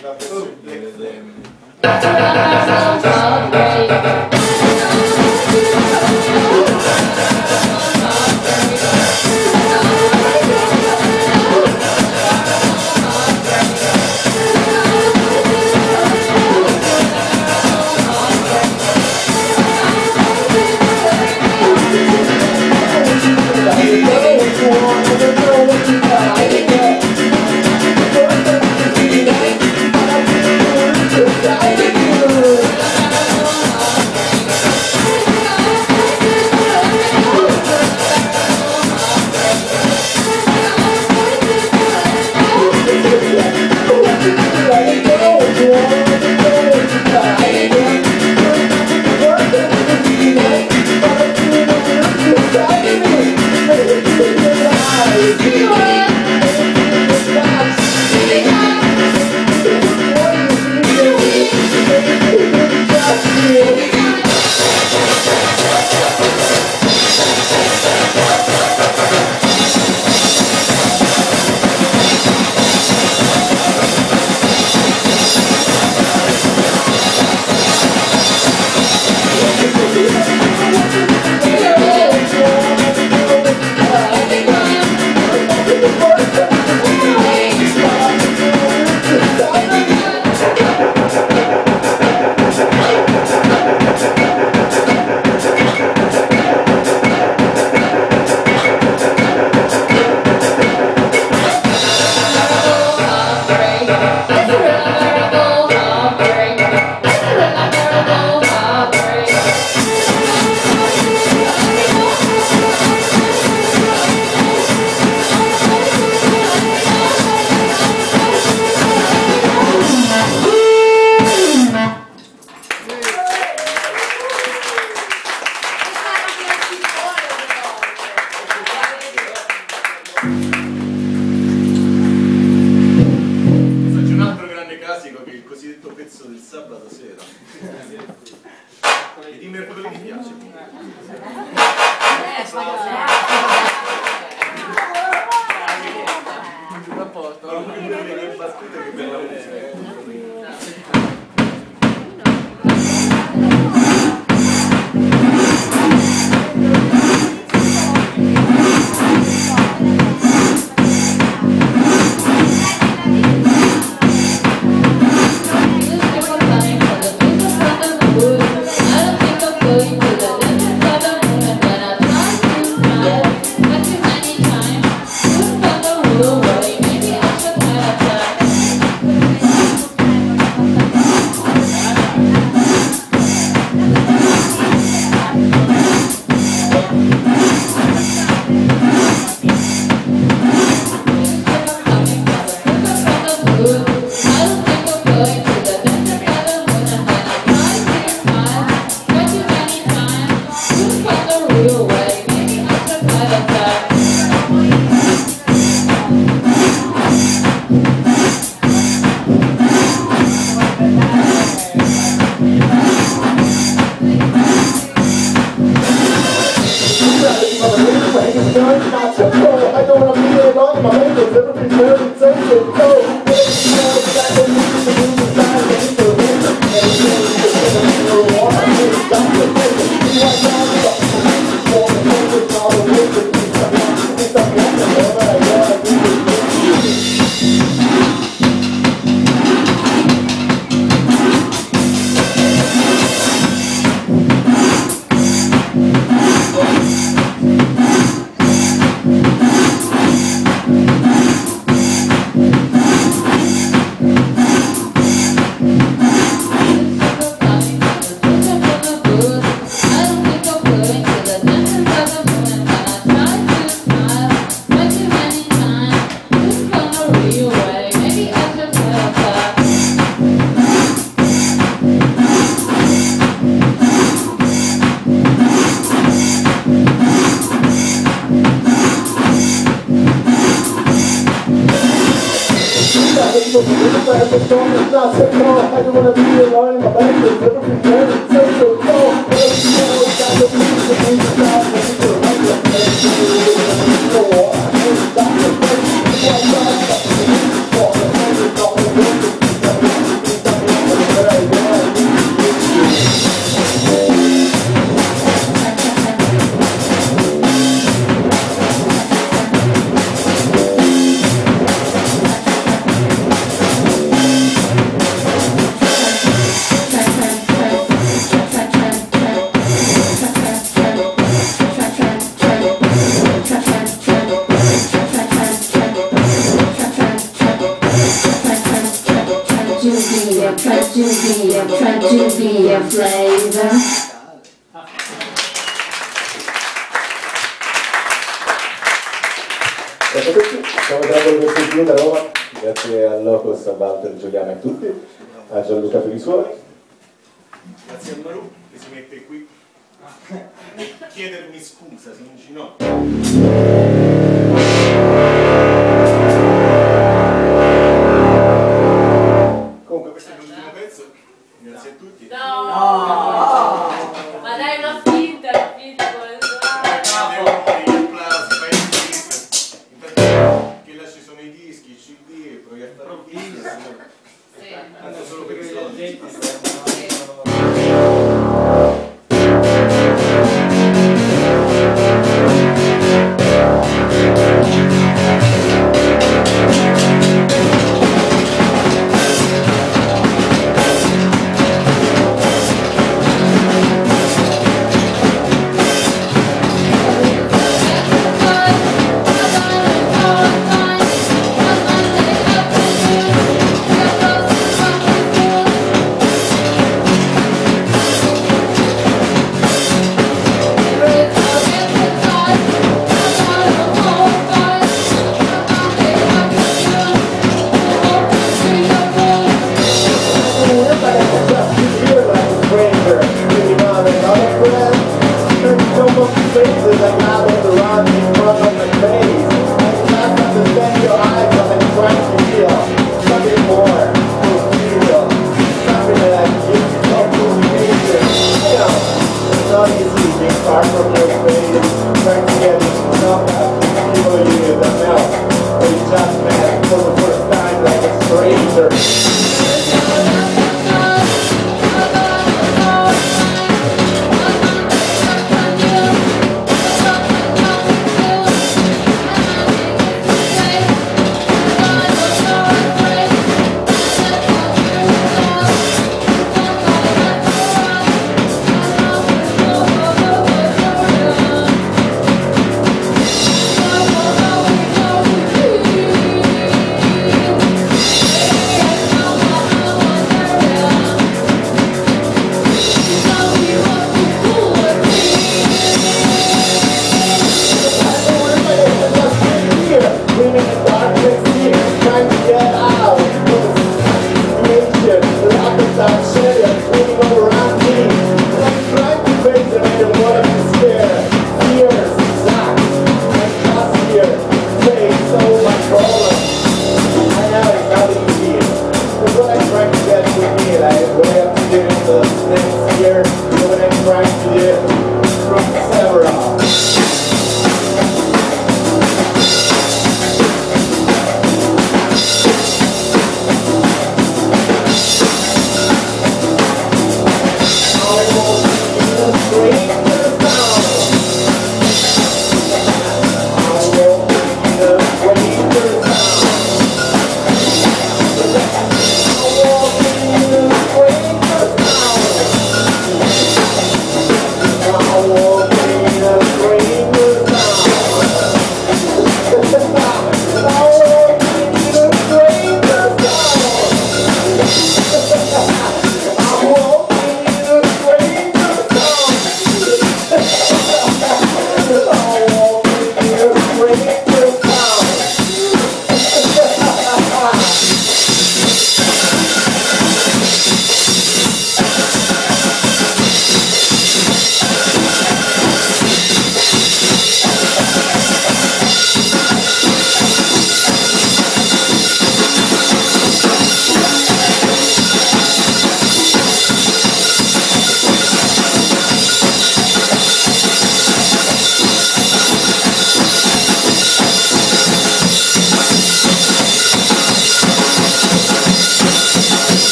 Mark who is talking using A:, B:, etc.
A: That's the first Locos a Walter Giuliano e tutti, a Gianluca Perisuoli.
B: Grazie a Maru che si mette qui a chiedermi scusa, se non ci
A: no.